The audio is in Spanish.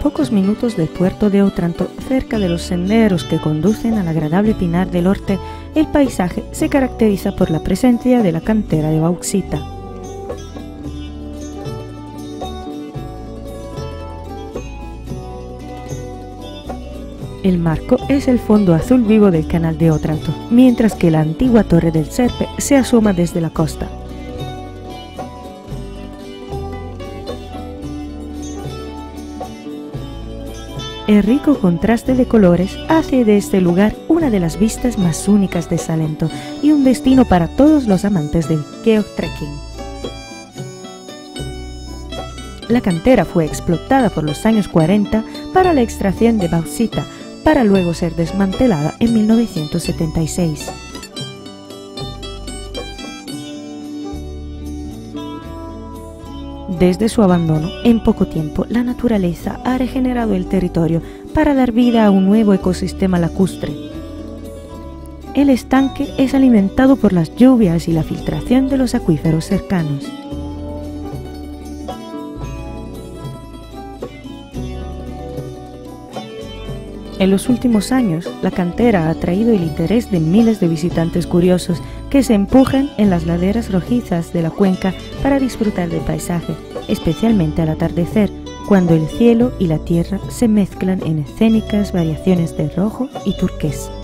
pocos minutos del puerto de Otranto, cerca de los senderos que conducen al agradable pinar del Orte, el paisaje se caracteriza por la presencia de la cantera de bauxita. El marco es el fondo azul vivo del canal de Otranto, mientras que la antigua torre del Serpe se asoma desde la costa. El rico contraste de colores hace de este lugar una de las vistas más únicas de Salento y un destino para todos los amantes del geotrekking. La cantera fue explotada por los años 40 para la extracción de bauxita, para luego ser desmantelada en 1976. Desde su abandono, en poco tiempo, la naturaleza ha regenerado el territorio para dar vida a un nuevo ecosistema lacustre. El estanque es alimentado por las lluvias y la filtración de los acuíferos cercanos. En los últimos años, la cantera ha atraído el interés de miles de visitantes curiosos que se empujan en las laderas rojizas de la cuenca para disfrutar del paisaje, especialmente al atardecer, cuando el cielo y la tierra se mezclan en escénicas variaciones de rojo y turquesa.